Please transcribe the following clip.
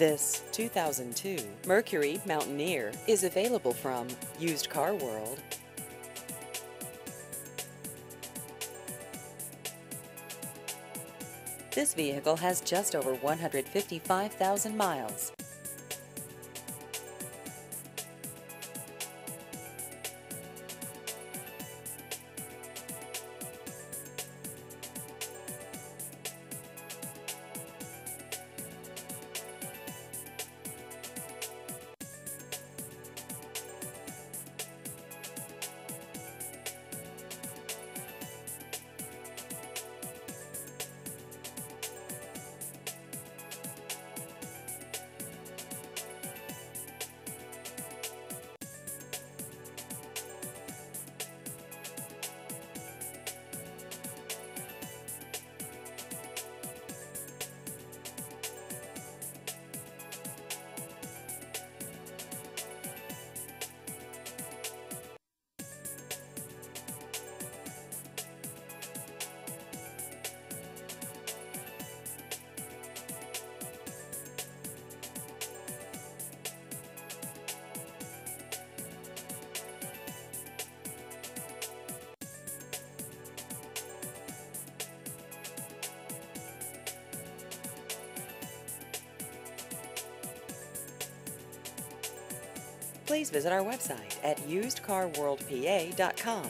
This 2002 Mercury Mountaineer is available from Used Car World. This vehicle has just over 155,000 miles. Please visit our website at usedcarworldpa.com.